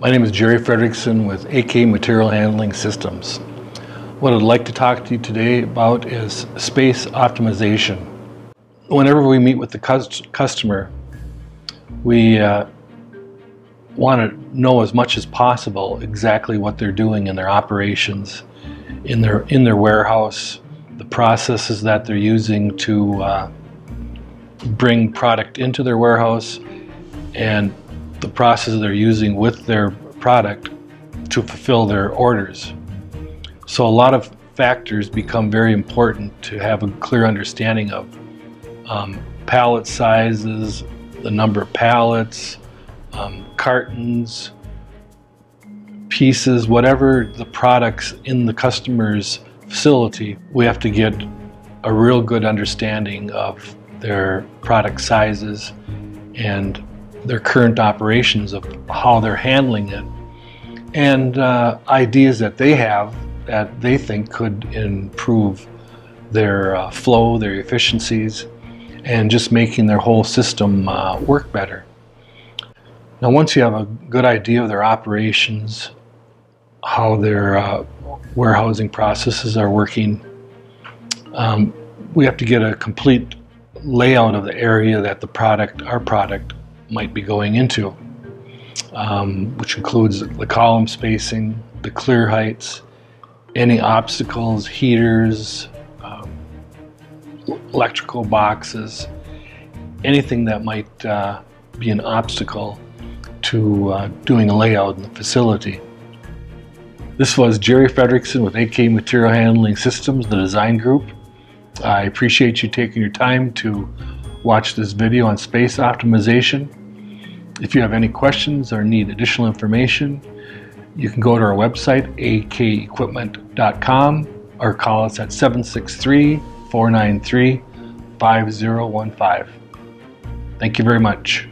My name is Jerry Fredrickson with AK Material Handling Systems. What I'd like to talk to you today about is space optimization. Whenever we meet with the customer, we uh, want to know as much as possible exactly what they're doing in their operations, in their in their warehouse, the processes that they're using to uh, bring product into their warehouse, and the process they're using with their product to fulfill their orders. So a lot of factors become very important to have a clear understanding of. Um, pallet sizes, the number of pallets, um, cartons, pieces, whatever the products in the customer's facility, we have to get a real good understanding of their product sizes and their current operations of how they're handling it and uh, ideas that they have that they think could improve their uh, flow, their efficiencies, and just making their whole system uh, work better. Now, once you have a good idea of their operations, how their uh, warehousing processes are working, um, we have to get a complete layout of the area that the product, our product, might be going into, um, which includes the column spacing, the clear heights, any obstacles, heaters, um, electrical boxes, anything that might uh, be an obstacle to uh, doing a layout in the facility. This was Jerry Fredrickson with AK Material Handling Systems, the design group. I appreciate you taking your time to watch this video on space optimization. If you have any questions or need additional information, you can go to our website, akequipment.com, or call us at 763 493 5015. Thank you very much.